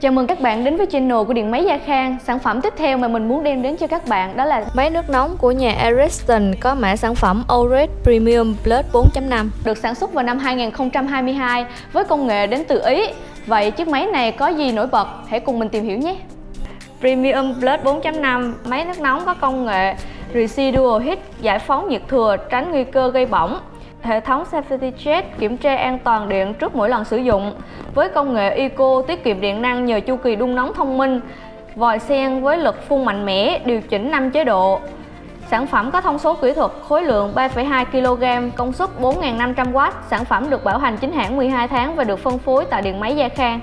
Chào mừng các bạn đến với channel của Điện Máy Gia Khang. Sản phẩm tiếp theo mà mình muốn đem đến cho các bạn đó là Máy nước nóng của nhà Ariston có mã sản phẩm ORED Premium Plus 4.5 Được sản xuất vào năm 2022 với công nghệ đến từ Ý. Vậy chiếc máy này có gì nổi bật? Hãy cùng mình tìm hiểu nhé. Premium Plus 4.5 Máy nước nóng có công nghệ Residual Heat giải phóng nhiệt thừa, tránh nguy cơ gây bỏng. Hệ thống Safety Check kiểm tra an toàn điện trước mỗi lần sử dụng với công nghệ Eco tiết kiệm điện năng nhờ chu kỳ đun nóng thông minh, vòi sen với lực phun mạnh mẽ, điều chỉnh 5 chế độ. Sản phẩm có thông số kỹ thuật khối lượng 3,2 kg, công suất 4.500W. Sản phẩm được bảo hành chính hãng 12 tháng và được phân phối tại Điện Máy Gia Khang.